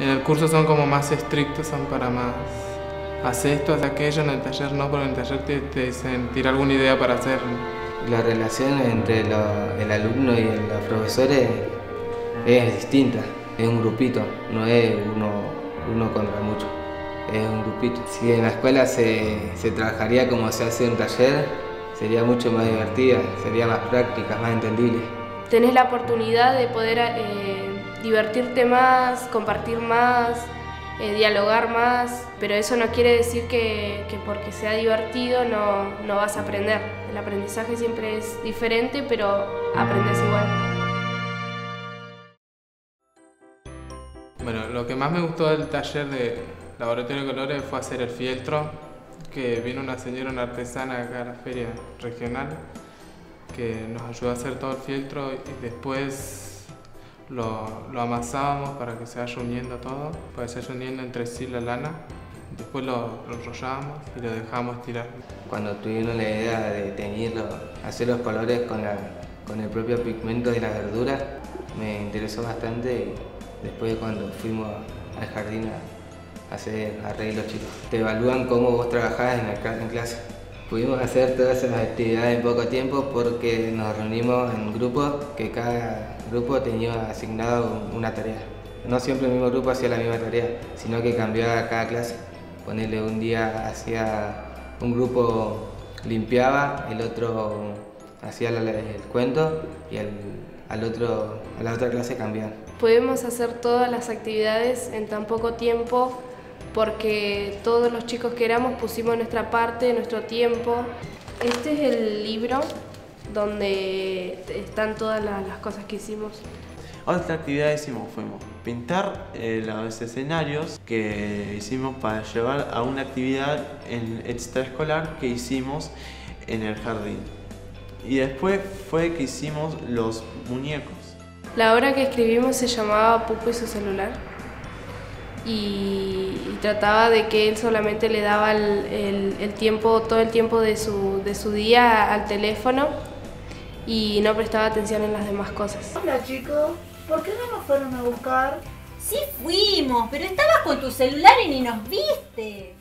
En el curso son como más estrictos, son para más hacer esto, haz aquello, en el taller no, porque en el taller te, dicen, tira alguna idea para hacer. La relación entre el alumno y los profesores es distinta, es un grupito, no es uno, uno contra mucho, es un grupito. Si en la escuela se, se trabajaría como se hace en un taller, sería mucho más divertida, sería más práctica, más entendible. Tenés la oportunidad de poder eh, divertirte más, compartir más, eh, dialogar más, pero eso no quiere decir que, porque sea divertido no, no, vas a aprender. El aprendizaje siempre es diferente, pero aprendes igual. Bueno, lo que más me gustó del taller de laboratorio de colores fue hacer el fieltro, que vino una señora, una artesana acá a la feria regional, que nos ayudó a hacer todo el fieltro y después lo, lo, amasábamos para que se vaya uniendo todo, para que se vaya uniendo entre sí la lana. Después lo, lo enrollábamos y lo dejábamos tirar. Cuando tuvieron la idea de teñirlo, hacer los colores con, la, con el propio pigmento de la verdura, me interesó bastante y después cuando fuimos al jardín a hacer arreglos chicos. Te evalúan cómo vos trabajás en, en clase. Pudimos hacer todas esas actividades en poco tiempo porque nos reunimos en grupos que cada grupo tenía asignado una tarea. No siempre el mismo grupo hacía la misma tarea, sino que cambiaba cada clase. Ponerle un día hacía un grupo limpiaba, el otro hacía el cuento y al otro, a la otra clase cambiaban. Podemos hacer todas las actividades en tan poco tiempo porque todos los chicos que éramos pusimos nuestra parte, nuestro tiempo. Este es el libro donde están todas las, cosas que hicimos. Otra actividad hicimos fuimos pintar eh, los escenarios que hicimos para llevar a una actividad en extraescolar que hicimos en el jardín. Y después fue que hicimos los muñecos. La obra que escribimos se llamaba Pupo y su celular y, trataba de que él solamente le daba el, tiempo, todo el tiempo de su, de su día al teléfono y no prestaba atención en las demás cosas. Hola chicos, ¿por qué no nos fueron a buscar? Sí fuimos, pero estabas con tu celular y ni nos viste.